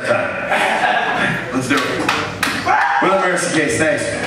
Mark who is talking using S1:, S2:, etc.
S1: Let's do it. Will Mercy Case, thanks.